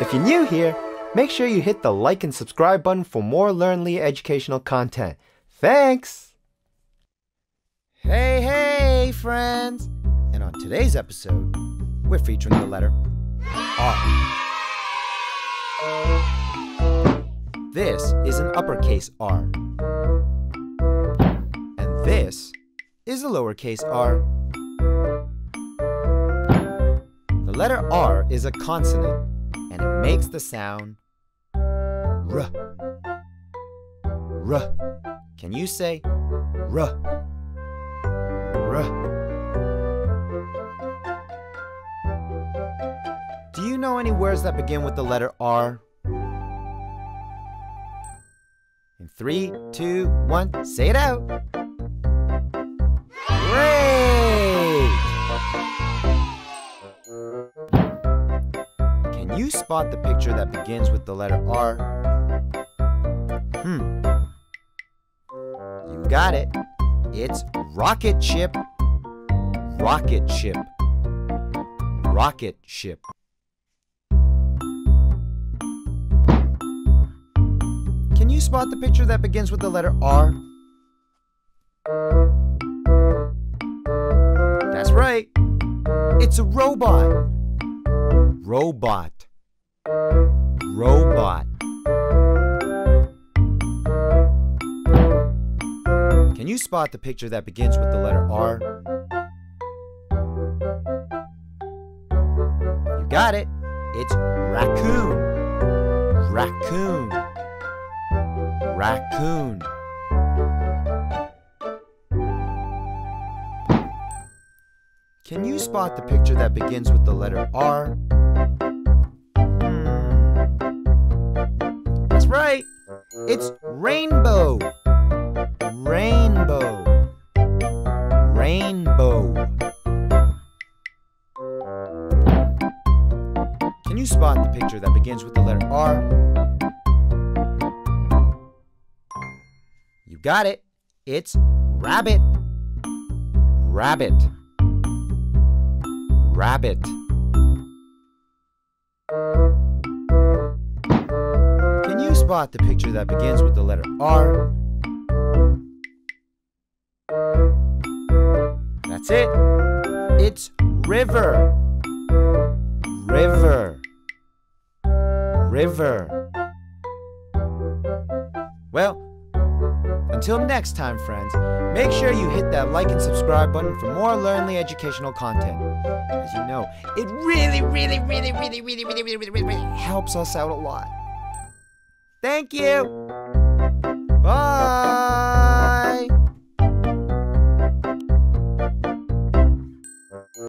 If you're new here, make sure you hit the like and subscribe button for more LearnLee educational content. Thanks! Hey, hey, friends! And on today's episode, we're featuring the letter R. This is an uppercase R. And this is a lowercase r. The letter R is a consonant and it makes the sound R. R. Can you say R? R. Do you know any words that begin with the letter R? In three, two, one, say it out. You spot the picture that begins with the letter R? Hmm. You got it. It's rocket ship. Rocket ship. Rocket ship. Can you spot the picture that begins with the letter R? That's right. It's a robot. Robot. Robot. Can you spot the picture that begins with the letter R? You got it. It's raccoon. Raccoon. Raccoon. Can you spot the picture that begins with the letter R? Right. It's rainbow. Rainbow. Rainbow. Can you spot the picture that begins with the letter R? You got it. It's rabbit. Rabbit. Rabbit. Spot the picture that begins with the letter R? That's it. It's river. River. River. Well, until next time, friends, make sure you hit that like and subscribe button for more LearnLee educational content. As you know, it really, really, really, really, really, really, really, really, really helps us out a lot. Thank you. Bye.